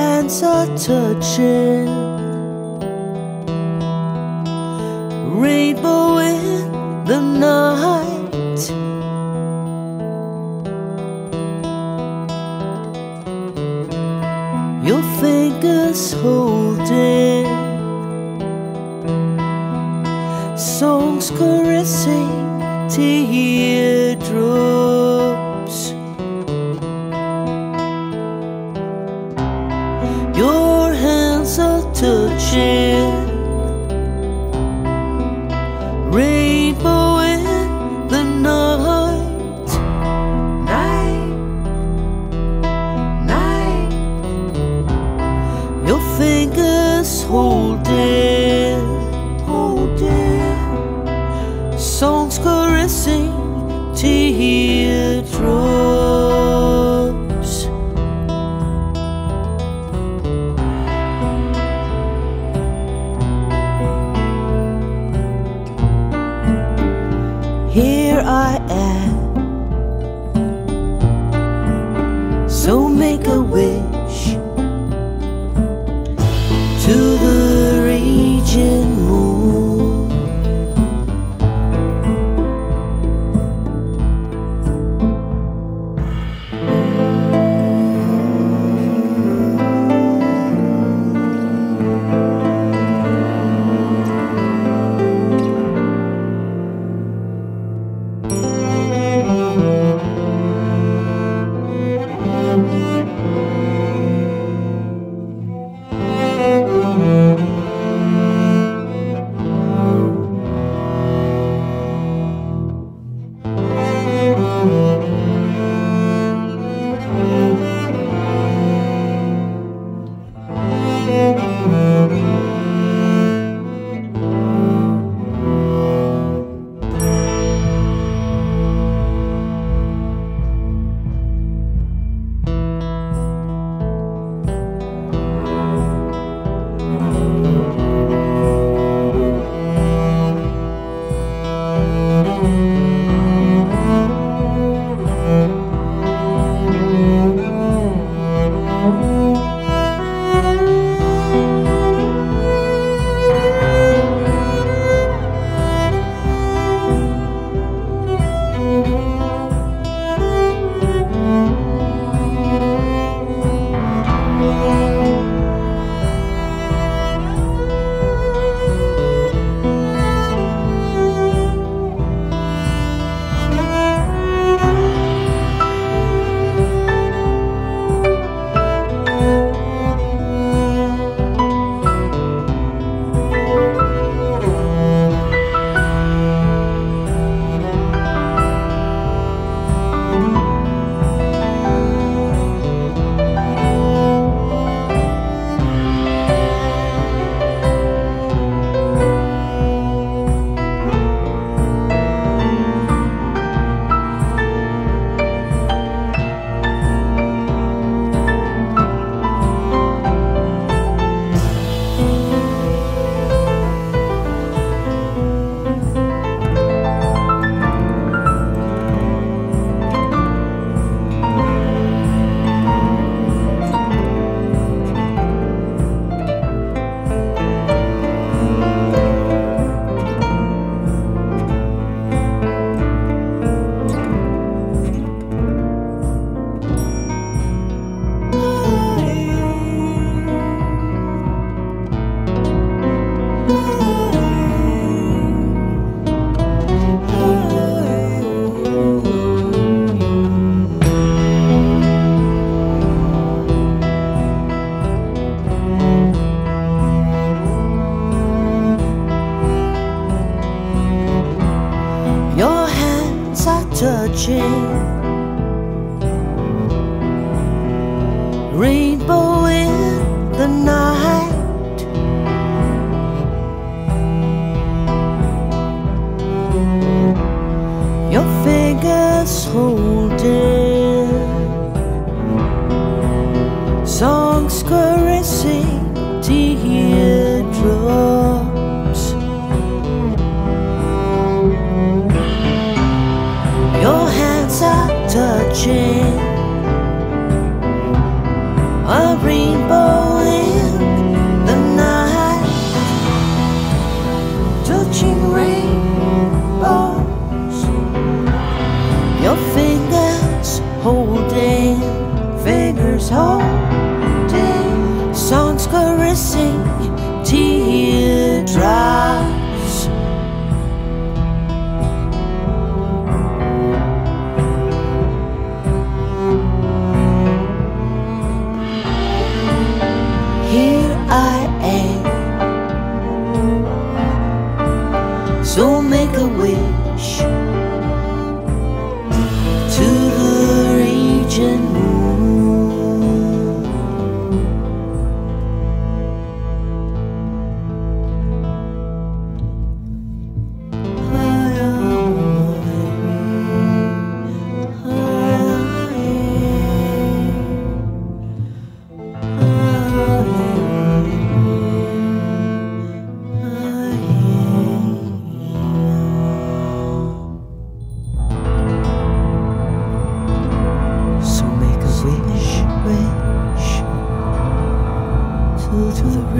hands are touching. Rainbow in the night. Your fingers holding songs caressing teardrops. Here I am. So make a wish Rainbow in the night. Change.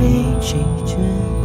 The rage ages.